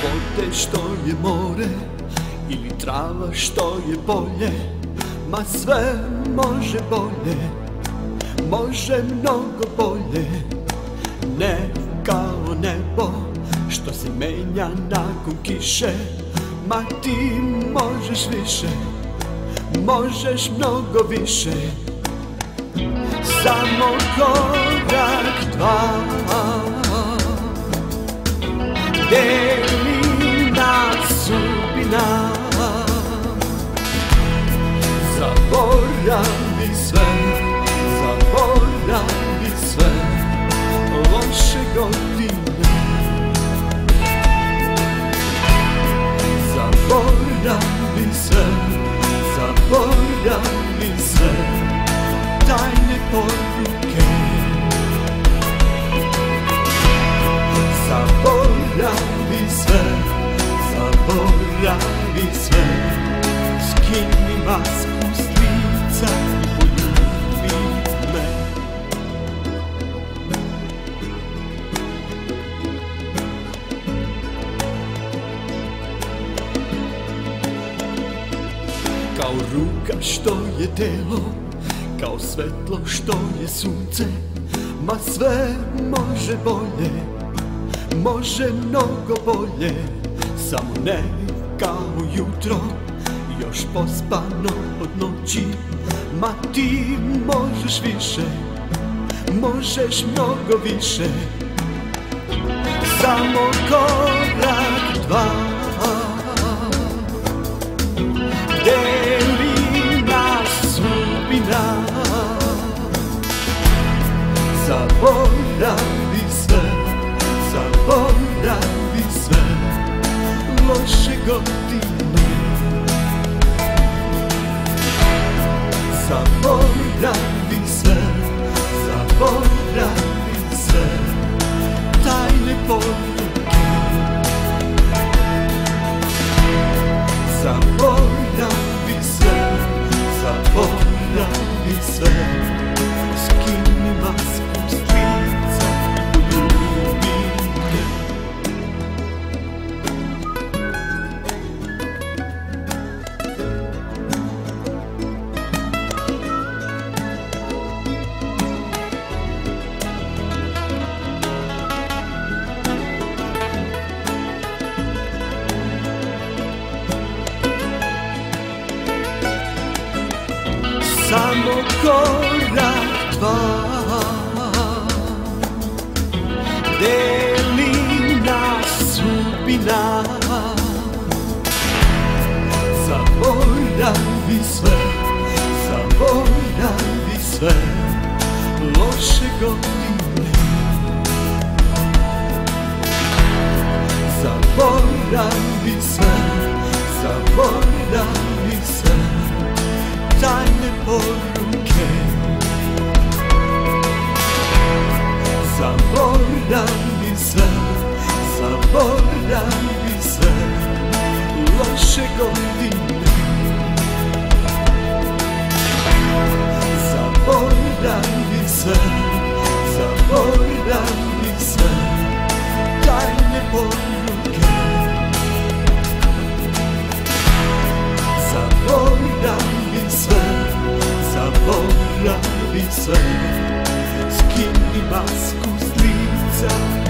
znate što je more Ili trava što je bolje Ma sve može bolje Može mnogo bolje. Ne kao nebo Što se menja nakon kiše Ma ti možeš više Možeš mnogo više. Samo korak dva Zaboravi sve Zaboravi sve Loše godine Kao ruka što je telo Kao svetlo što je sunce Ma sve može bolje Može mnogo bolje. Samo ne kao jutro Još pospano od noći Ma ti možeš više Možeš mnogo više. Samo korak dva sve Loše godine. Zaboravi sve Zaboravi Samo korak dva Deli nas sudbina. Zaboravi sve Zaboravi sve. Loše godine Zaboravi sve Zaboravi sve time before ludzkim i masku z.